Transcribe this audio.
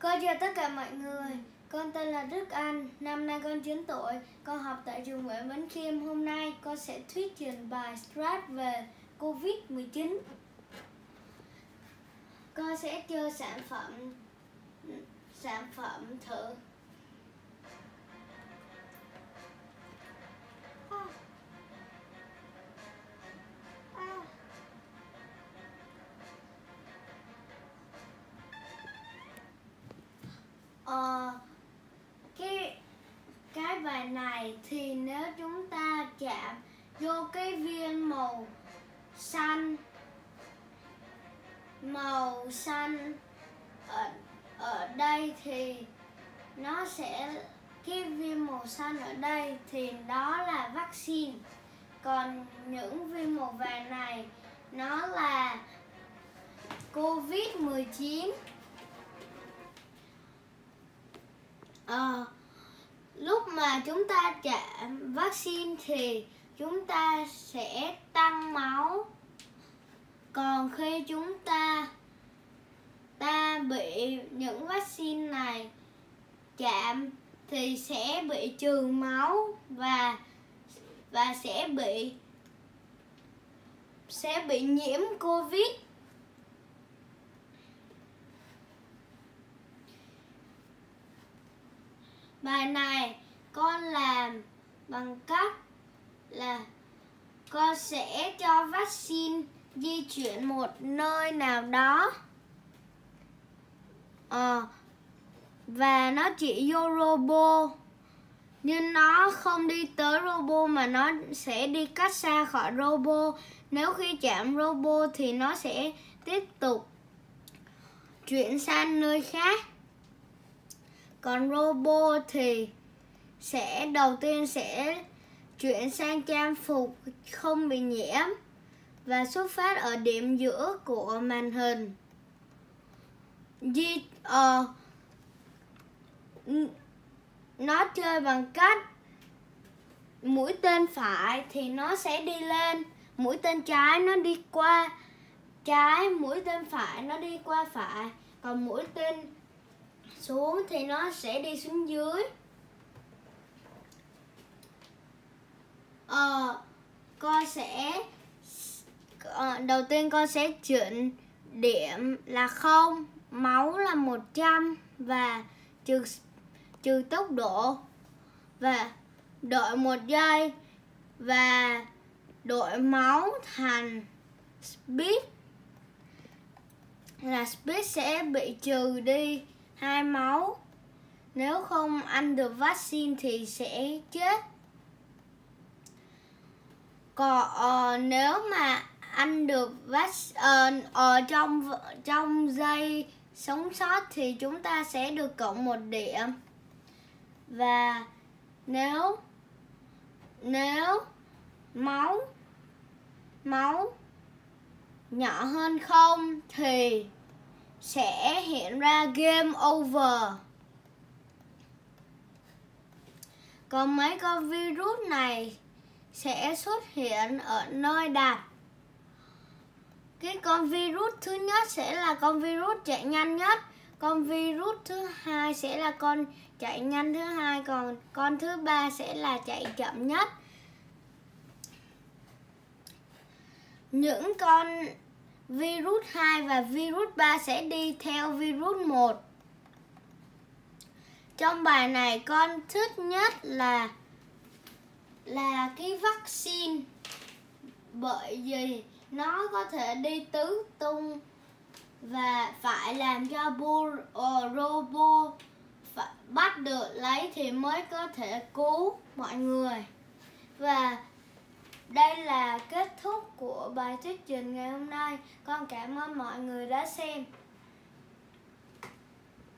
Con chào tất cả mọi người. Con tên là Đức Anh, năm nay con 9 tuổi. Con học tại trường Nguyễn Bến Khiêm. Hôm nay con sẽ thuyết trình bài stress về Covid-19. Con sẽ chơi sản phẩm sản phẩm thử. Này thì nếu chúng ta chạm vô cái viên màu xanh màu xanh ở ở đây thì nó sẽ cái viên màu xanh ở đây thì đó là vaccine. Còn những viên màu vàng này nó là covid 19 Ờ, lúc mà chúng ta chạm vaccine thì chúng ta sẽ tăng máu. Còn khi chúng ta ta bị những vaccine này chạm thì sẽ bị trừ máu và và sẽ bị sẽ bị nhiễm covid. Bài này con làm bằng cách là con sẽ cho vaccine di chuyển một nơi nào đó. À, và nó chỉ vô robot nhưng nó không đi tới robot mà nó sẽ đi cách xa khỏi robot nếu khi chạm robot thì nó sẽ tiếp tục chuyển sang nơi khác còn robot thì sẽ đầu tiên sẽ chuyển sang trang phục không bị nhiễm và xuất phát ở điểm giữa của màn hình. Di uh, nó chơi bằng cách mũi tên phải thì nó sẽ đi lên mũi tên trái nó đi qua trái mũi tên phải nó đi qua phải còn mũi tên xuống thì nó sẽ đi xuống dưới. Ờ con sẽ ờ, đầu tiên con sẽ chuyển điểm là không máu là 100 và trừ trừ tốc độ và đợi một giây và đổi máu thành speed. Là speed sẽ bị trừ đi hai máu. Nếu không ăn được vaccine thì sẽ chết. Còn uh, nếu mà ăn được vaccine uh, ờ, ở ờ, trong trong dây sống sót thì chúng ta sẽ được cộng một điểm. Và nếu nếu máu máu nhỏ hơn không thì sẽ hiện ra game over. Còn mấy con virus này sẽ xuất hiện ở nơi đặt. Cái con virus thứ nhất sẽ là con virus chạy nhanh nhất. Con virus thứ hai sẽ là con chạy nhanh thứ hai. Còn con thứ ba sẽ là chạy chậm nhất. Những con virus 2 và virus 3 sẽ đi theo virus 1 trong bài này con thích nhất là là cái vaccine. Bởi vì nó có thể đi tứ tung và phải làm cho bo, uh, ờ, robot phải bắt được lấy thì mới có thể cứu mọi người. Và đây là kết thúc của bài thuyết trình ngày hôm nay. Con cảm ơn mọi người đã xem.